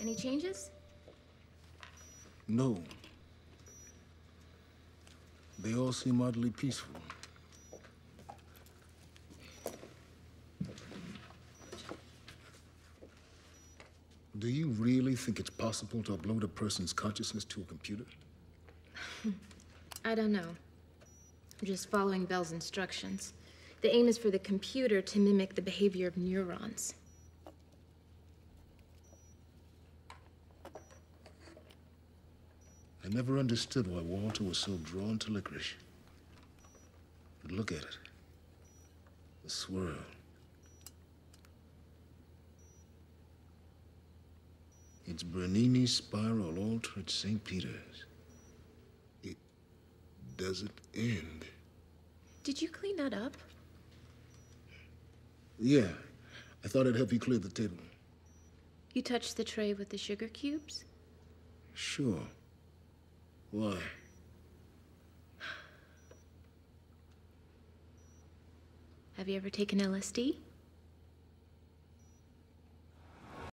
Any changes? No. They all seem oddly peaceful. Do you really think it's possible to upload a person's consciousness to a computer? I don't know. I'm just following Bell's instructions. The aim is for the computer to mimic the behavior of neurons. Never understood why Walter was so drawn to licorice. But look at it. The swirl. It's Bernini's spiral altered St. Peter's. It doesn't end. Did you clean that up? Yeah, I thought I'd help you clear the table. You touched the tray with the sugar cubes? Sure. Why? Have you ever taken LSD?